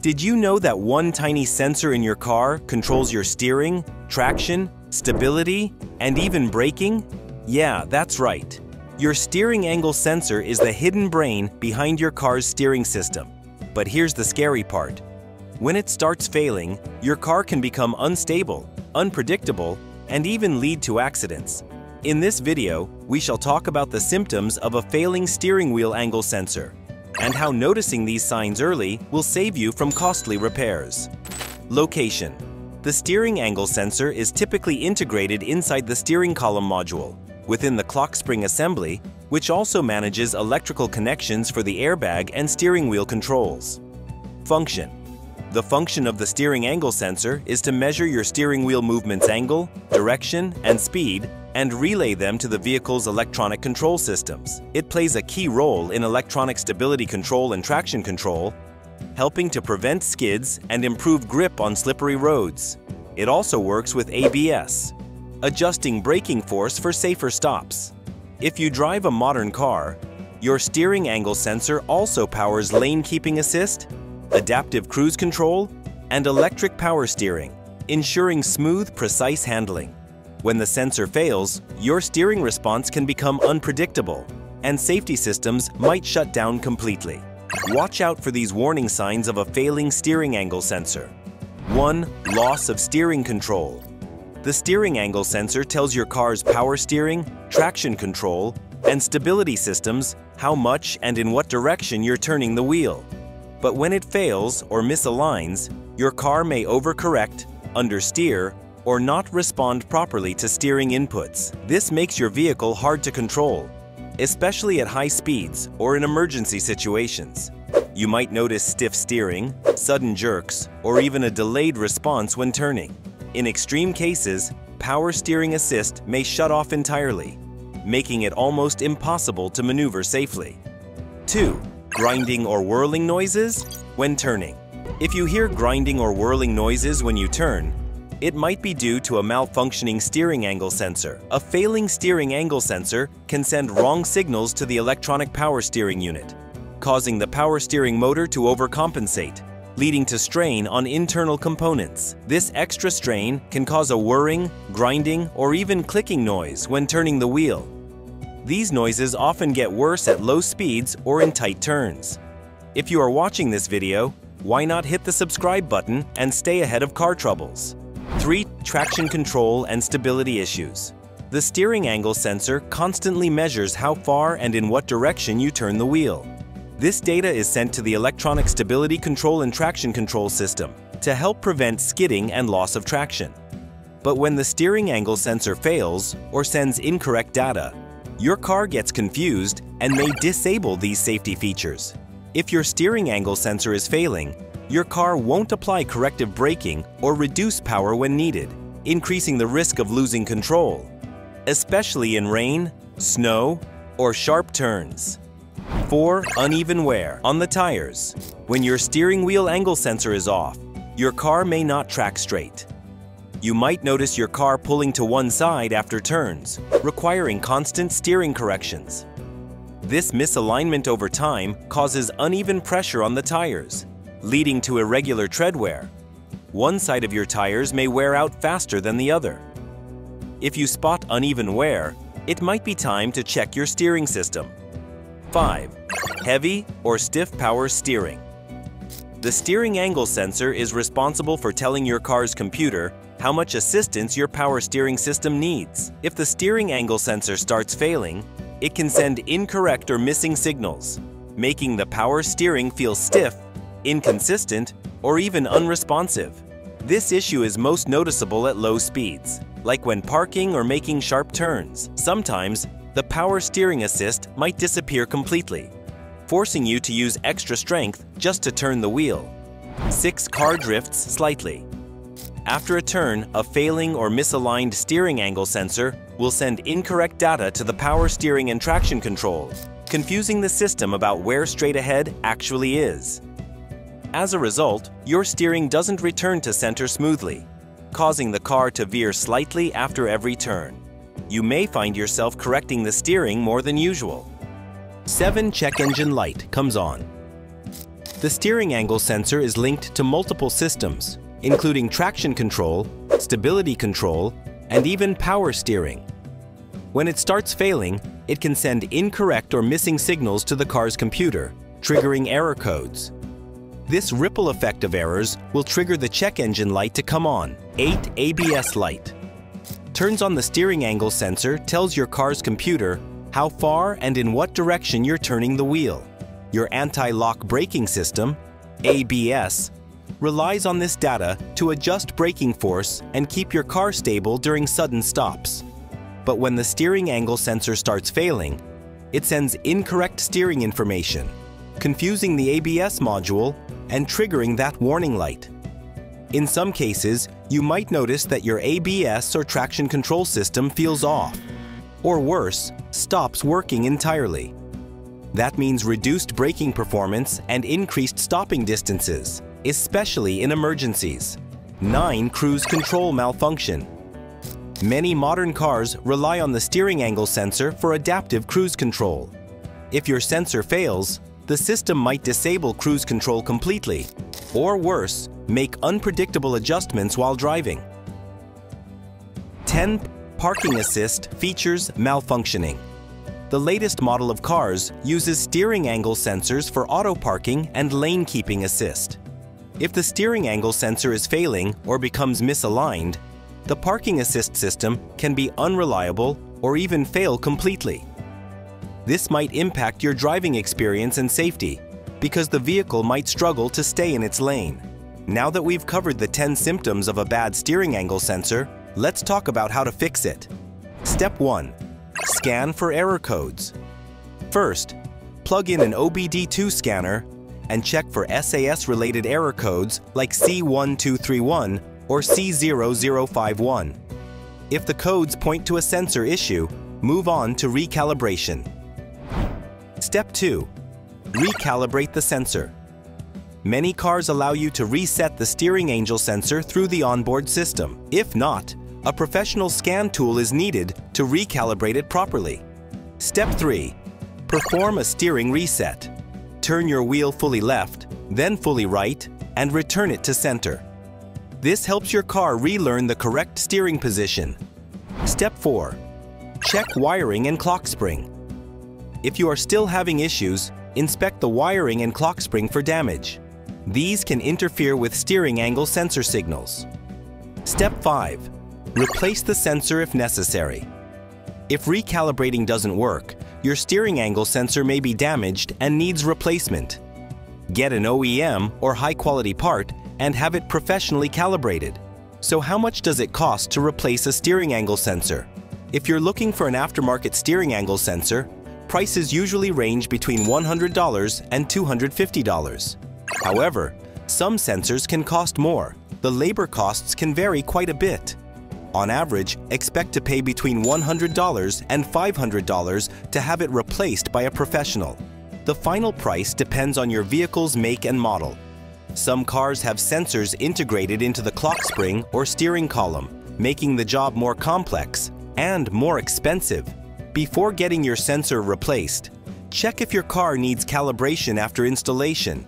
Did you know that one tiny sensor in your car controls your steering, traction, stability, and even braking? Yeah, that's right. Your steering angle sensor is the hidden brain behind your car's steering system. But here's the scary part. When it starts failing, your car can become unstable, unpredictable, and even lead to accidents. In this video, we shall talk about the symptoms of a failing steering wheel angle sensor and how noticing these signs early will save you from costly repairs. Location The steering angle sensor is typically integrated inside the steering column module, within the clock spring assembly, which also manages electrical connections for the airbag and steering wheel controls. Function The function of the steering angle sensor is to measure your steering wheel movement's angle, direction, and speed and relay them to the vehicle's electronic control systems. It plays a key role in electronic stability control and traction control, helping to prevent skids and improve grip on slippery roads. It also works with ABS, adjusting braking force for safer stops. If you drive a modern car, your steering angle sensor also powers lane keeping assist, adaptive cruise control, and electric power steering, ensuring smooth, precise handling. When the sensor fails, your steering response can become unpredictable, and safety systems might shut down completely. Watch out for these warning signs of a failing steering angle sensor. 1. Loss of steering control. The steering angle sensor tells your car's power steering, traction control, and stability systems how much and in what direction you're turning the wheel. But when it fails or misaligns, your car may overcorrect, understeer, or not respond properly to steering inputs. This makes your vehicle hard to control, especially at high speeds or in emergency situations. You might notice stiff steering, sudden jerks, or even a delayed response when turning. In extreme cases, power steering assist may shut off entirely, making it almost impossible to maneuver safely. 2. Grinding or whirling noises when turning. If you hear grinding or whirling noises when you turn, it might be due to a malfunctioning steering angle sensor. A failing steering angle sensor can send wrong signals to the electronic power steering unit, causing the power steering motor to overcompensate, leading to strain on internal components. This extra strain can cause a whirring, grinding, or even clicking noise when turning the wheel. These noises often get worse at low speeds or in tight turns. If you are watching this video, why not hit the subscribe button and stay ahead of car troubles? 3. Traction control and stability issues. The steering angle sensor constantly measures how far and in what direction you turn the wheel. This data is sent to the electronic stability control and traction control system to help prevent skidding and loss of traction. But when the steering angle sensor fails or sends incorrect data, your car gets confused and may disable these safety features. If your steering angle sensor is failing, your car won't apply corrective braking or reduce power when needed, increasing the risk of losing control, especially in rain, snow, or sharp turns. 4. Uneven wear on the tires. When your steering wheel angle sensor is off, your car may not track straight. You might notice your car pulling to one side after turns, requiring constant steering corrections. This misalignment over time causes uneven pressure on the tires, leading to irregular tread wear. One side of your tires may wear out faster than the other. If you spot uneven wear, it might be time to check your steering system. 5. Heavy or stiff power steering. The steering angle sensor is responsible for telling your car's computer how much assistance your power steering system needs. If the steering angle sensor starts failing, it can send incorrect or missing signals, making the power steering feel stiff inconsistent, or even unresponsive. This issue is most noticeable at low speeds, like when parking or making sharp turns. Sometimes, the power steering assist might disappear completely, forcing you to use extra strength just to turn the wheel. 6. Car drifts slightly. After a turn, a failing or misaligned steering angle sensor will send incorrect data to the power steering and traction control, confusing the system about where straight ahead actually is. As a result, your steering doesn't return to center smoothly, causing the car to veer slightly after every turn. You may find yourself correcting the steering more than usual. 7 check engine light comes on. The steering angle sensor is linked to multiple systems, including traction control, stability control, and even power steering. When it starts failing, it can send incorrect or missing signals to the car's computer, triggering error codes. This ripple effect of errors will trigger the check engine light to come on, 8 ABS light. Turns on the steering angle sensor tells your car's computer how far and in what direction you're turning the wheel. Your anti-lock braking system, ABS, relies on this data to adjust braking force and keep your car stable during sudden stops. But when the steering angle sensor starts failing, it sends incorrect steering information, confusing the ABS module and triggering that warning light. In some cases, you might notice that your ABS or traction control system feels off, or worse, stops working entirely. That means reduced braking performance and increased stopping distances, especially in emergencies. 9. Cruise control malfunction. Many modern cars rely on the steering angle sensor for adaptive cruise control. If your sensor fails, the system might disable cruise control completely, or worse, make unpredictable adjustments while driving. 10. Parking Assist features malfunctioning. The latest model of cars uses steering angle sensors for auto parking and lane keeping assist. If the steering angle sensor is failing or becomes misaligned, the parking assist system can be unreliable or even fail completely. This might impact your driving experience and safety because the vehicle might struggle to stay in its lane. Now that we've covered the 10 symptoms of a bad steering angle sensor, let's talk about how to fix it. Step 1. Scan for error codes. First, plug in an OBD2 scanner and check for SAS-related error codes like C1231 or C0051. If the codes point to a sensor issue, move on to recalibration. Step 2. Recalibrate the sensor. Many cars allow you to reset the steering angle sensor through the onboard system. If not, a professional scan tool is needed to recalibrate it properly. Step 3. Perform a steering reset. Turn your wheel fully left, then fully right, and return it to center. This helps your car relearn the correct steering position. Step 4. Check wiring and clock spring. If you are still having issues, inspect the wiring and clock spring for damage. These can interfere with steering angle sensor signals. Step 5. Replace the sensor if necessary. If recalibrating doesn't work, your steering angle sensor may be damaged and needs replacement. Get an OEM or high-quality part and have it professionally calibrated. So how much does it cost to replace a steering angle sensor? If you're looking for an aftermarket steering angle sensor, prices usually range between $100 and $250. However, some sensors can cost more. The labor costs can vary quite a bit. On average, expect to pay between $100 and $500 to have it replaced by a professional. The final price depends on your vehicle's make and model. Some cars have sensors integrated into the clock spring or steering column, making the job more complex and more expensive. Before getting your sensor replaced, check if your car needs calibration after installation.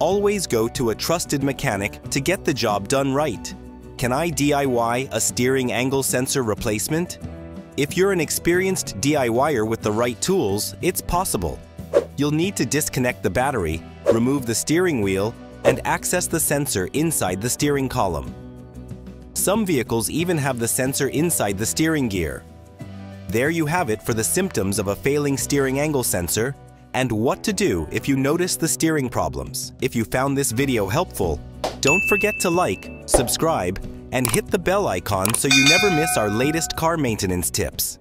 Always go to a trusted mechanic to get the job done right. Can I DIY a steering angle sensor replacement? If you're an experienced DIYer with the right tools, it's possible. You'll need to disconnect the battery, remove the steering wheel, and access the sensor inside the steering column. Some vehicles even have the sensor inside the steering gear. There you have it for the symptoms of a failing steering angle sensor and what to do if you notice the steering problems. If you found this video helpful, don't forget to like, subscribe, and hit the bell icon so you never miss our latest car maintenance tips.